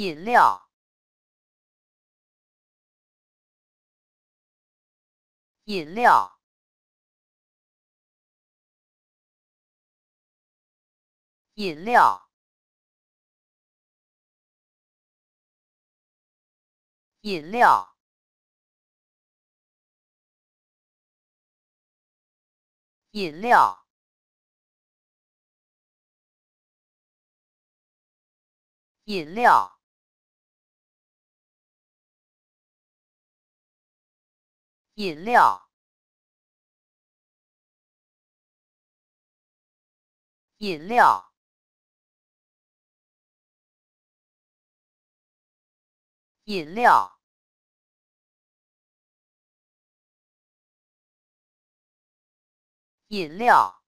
饮料，饮料，饮料，饮料，饮料。饮料，饮料，饮料，饮料，饮料。